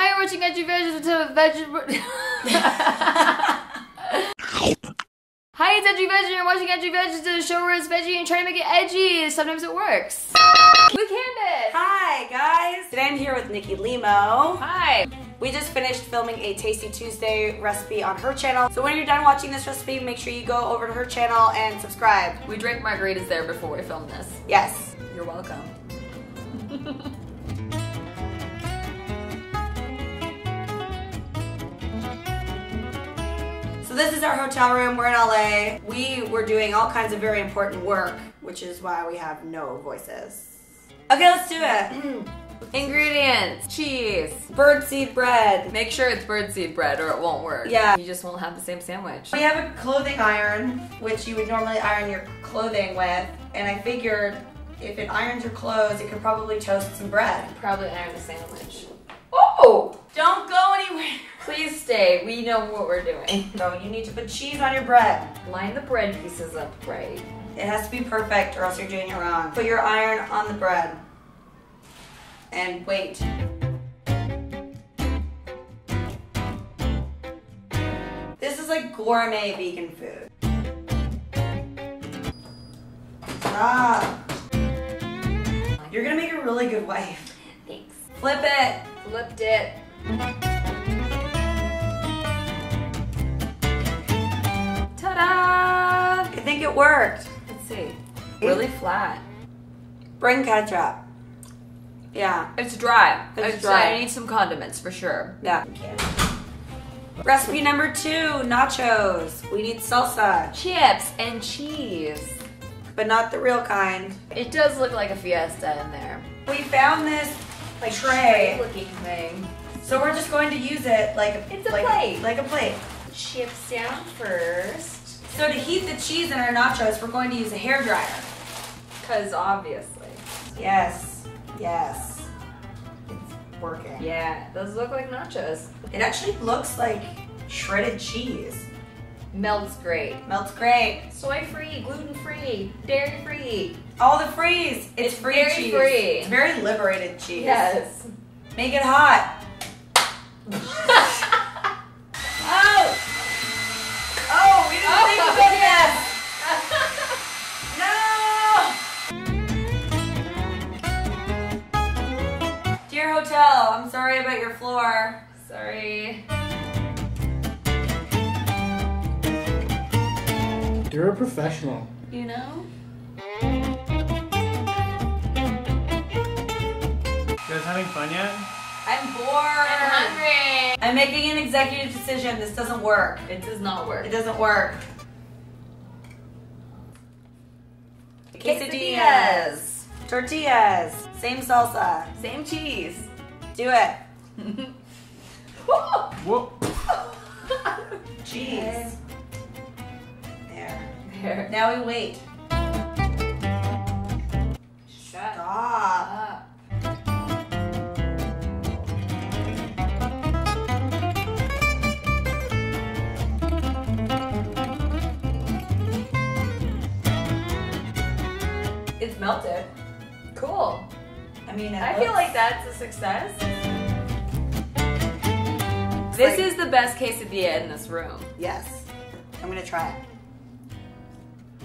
Hi, you're watching Edgy Vegetable Vegetable. Hi, it's Edgy Veggie. You're watching Edgy Veggie, to the show where it's veggie and trying to make it edgy. Sometimes it works. With Candice. Hi guys! Today I'm here with Nikki Limo. Hi. We just finished filming a Tasty Tuesday recipe on her channel. So when you're done watching this recipe, make sure you go over to her channel and subscribe. We drank margaritas there before we filmed this. Yes. You're welcome. is our hotel room. We're in LA. We were doing all kinds of very important work, which is why we have no voices. Okay, let's do it. Ingredients: cheese. Birdseed bread. Make sure it's birdseed bread or it won't work. Yeah. You just won't have the same sandwich. We have a clothing iron, which you would normally iron your clothing with, and I figured if it irons your clothes, it could probably toast some bread. Probably iron the sandwich. Oh! Don't go anywhere! Please stay. We know what we're doing. So you need to put cheese on your bread. Line the bread pieces up right. It has to be perfect or else you're doing it wrong. Put your iron on the bread. And wait. This is like gourmet vegan food. Stop. You're gonna make a really good wife. Thanks. Flip it. Flipped it. It worked. Let's see. Really flat. Bring ketchup. Yeah. It's dry. It's dry. I need some condiments for sure. Yeah. Recipe number two, nachos. We need salsa, Chips and cheese. but not the real kind. It does look like a fiesta in there. We found this Like tray, looking thing. so we're just going to use it like a, It's a like, plate. like a plate. Chips down first. So to heat the cheese in our nachos, we're going to use a hair dryer. Cause obviously. Yes, yes, it's working. Yeah, those look like nachos. It actually looks like shredded cheese. Melts great. Melts great. Soy free, gluten free, dairy free. All the freeze. It's, It's free very cheese. free. It's very liberated cheese. Yes. Make it hot. Hotel, I'm sorry about your floor. Sorry. You're a professional. You know? You guys having fun yet? I'm bored. I'm hungry. I'm making an executive decision. This doesn't work. It does not work. It doesn't work. Quesadillas. Tortillas. Same salsa. Same cheese. Do it. Whoa. Cheese. There. There. Now we wait. Shut Stop. up. It's melted. I mean, I feel like that's a success. This like- is the best quesadilla in this room. Yes. I'm gonna try it.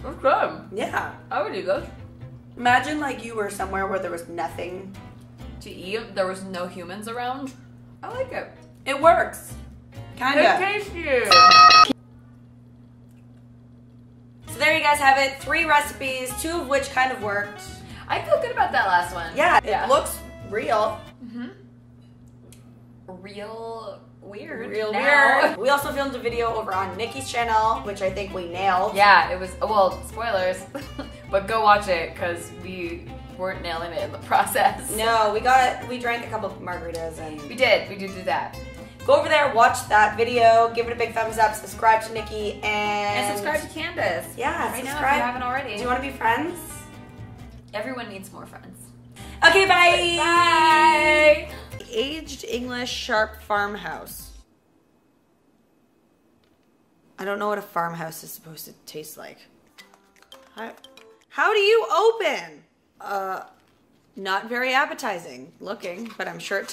It's good. Yeah. I would do this. Imagine like you were somewhere where there was nothing. To eat, there was no humans around. I like it. It works. Kinda. tasty. So there you guys have it. Three recipes, two of which kind of worked. I feel good about that last one. Yeah, it Yeah. looks real. Mm-hmm. Real weird. Real now. weird. We also filmed a video over on Nikki's channel, which I think we nailed. Yeah, it was. Well, spoilers, but go watch it because we weren't nailing it in the process. No, we got we drank a couple of margaritas and we did. We did do that. go over there, watch that video, give it a big thumbs up, subscribe to Nikki, and And subscribe to Candice. Yeah, right now if subscribe. you haven't already. Do you want to be friends? Everyone needs more friends. Okay, bye. Bye. Aged English Sharp Farmhouse. I don't know what a farmhouse is supposed to taste like. How, how do you open? Uh, not very appetizing looking, but I'm sure it tastes.